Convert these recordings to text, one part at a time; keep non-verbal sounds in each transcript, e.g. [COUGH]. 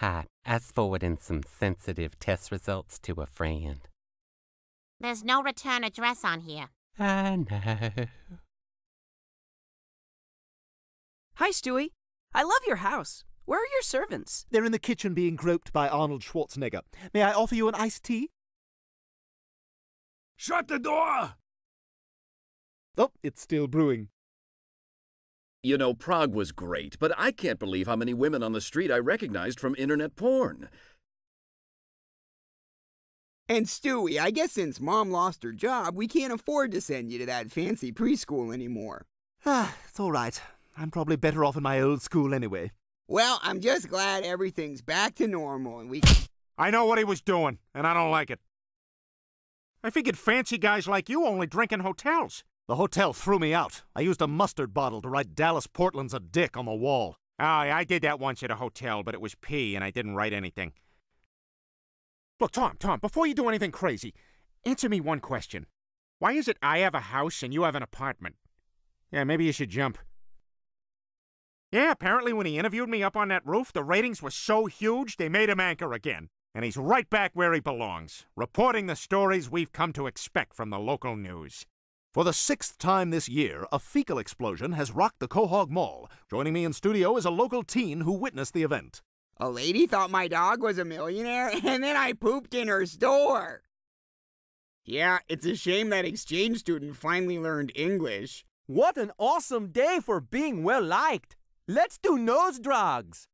Hi, I was forwarding some sensitive test results to a friend. There's no return address on here. I know. Hi, Stewie. I love your house. Where are your servants? They're in the kitchen being groped by Arnold Schwarzenegger. May I offer you an iced tea? Shut the door! Oh, it's still brewing. You know, Prague was great, but I can't believe how many women on the street I recognized from internet porn. And Stewie, I guess since Mom lost her job, we can't afford to send you to that fancy preschool anymore. Ah, [SIGHS] it's all right. I'm probably better off in my old school anyway. Well, I'm just glad everything's back to normal and we. I know what he was doing, and I don't like it. I figured fancy guys like you only drink in hotels. The hotel threw me out. I used a mustard bottle to write Dallas Portland's a dick on the wall. Oh, I did that once at a hotel, but it was pee, and I didn't write anything. Look, Tom, Tom, before you do anything crazy, answer me one question. Why is it I have a house and you have an apartment? Yeah, maybe you should jump. Yeah, apparently when he interviewed me up on that roof, the ratings were so huge they made him anchor again. And he's right back where he belongs, reporting the stories we've come to expect from the local news. For the sixth time this year, a fecal explosion has rocked the Quahog Mall. Joining me in studio is a local teen who witnessed the event. A lady thought my dog was a millionaire, [LAUGHS] and then I pooped in her store. Yeah, it's a shame that exchange student finally learned English. What an awesome day for being well liked! Let's do nose drugs!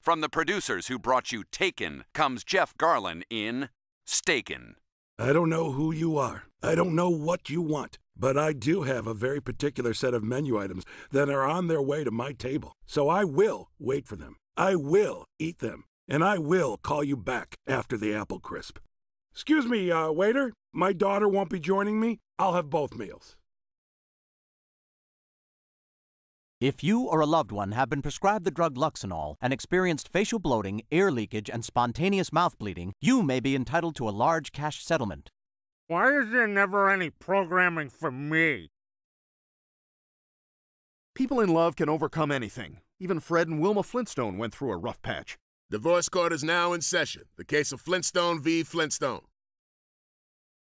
From the producers who brought you Taken comes Jeff Garlin in Staken. I don't know who you are. I don't know what you want. But I do have a very particular set of menu items that are on their way to my table. So I will wait for them. I will eat them. And I will call you back after the apple crisp. Excuse me, uh, waiter. My daughter won't be joining me. I'll have both meals. If you or a loved one have been prescribed the drug Luxenol and experienced facial bloating, ear leakage, and spontaneous mouth bleeding, you may be entitled to a large cash settlement. Why is there never any programming for me? People in love can overcome anything. Even Fred and Wilma Flintstone went through a rough patch. Divorce court is now in session. The case of Flintstone v. Flintstone.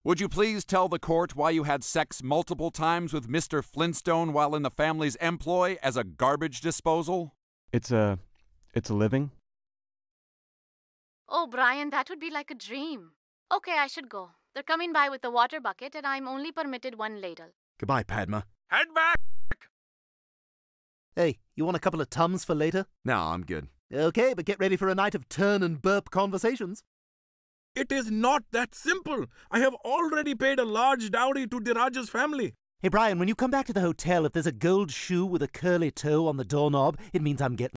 Would you please tell the court why you had sex multiple times with Mr. Flintstone while in the family's employ as a garbage disposal? It's a. it's a living. Oh, Brian, that would be like a dream. Okay, I should go. They're coming by with the water bucket, and I'm only permitted one ladle. Goodbye, Padma. Head back! Hey, you want a couple of tums for later? No, I'm good. Okay, but get ready for a night of turn and burp conversations. It is not that simple. I have already paid a large dowry to Diraja's family. Hey, Brian, when you come back to the hotel, if there's a gold shoe with a curly toe on the doorknob, it means I'm getting.